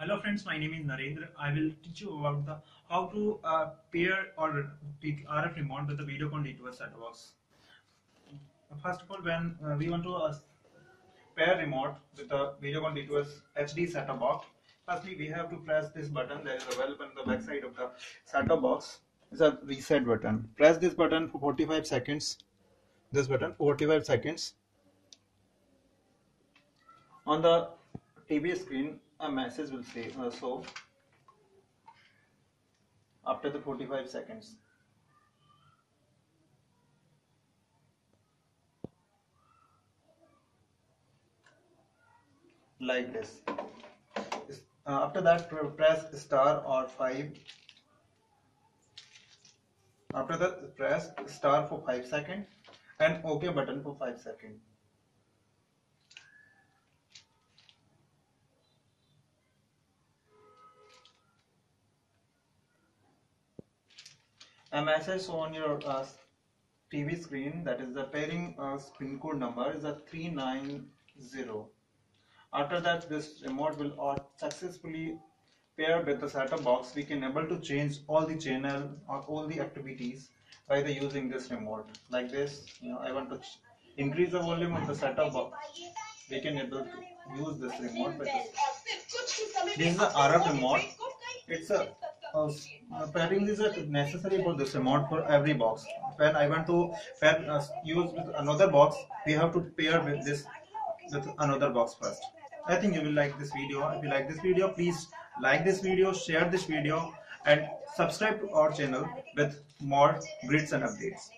Hello friends, my name is Narendra. I will teach you about the how to uh, pair or pick RF remote with the Videocon D2H set box. First of all, when uh, we want to uh, pair remote with the Videocon D2H HD set-top box, firstly we have to press this button that is available on the back side of the set-top box. It's a reset button. Press this button for 45 seconds. This button 45 seconds. On the TV screen, a message will say uh, so after the 45 seconds. Like this. Uh, after that, press star or 5. After that, press star for 5 seconds and OK button for 5 seconds. A message on your uh, TV screen that is the pairing uh, pin code number is a 390 after that this remote will successfully pair with the set-top box. We can able to change all the channel or all the activities by the using this remote. Like this you know I want to increase the volume of the set-top box. We can able to use this remote this. this is the RF remote. It's a uh, pairing is necessary for this amount for every box. When I want to pair, uh, use another box, we have to pair with this with another box first. I think you will like this video. If you like this video, please like this video, share this video, and subscribe to our channel with more grids and updates.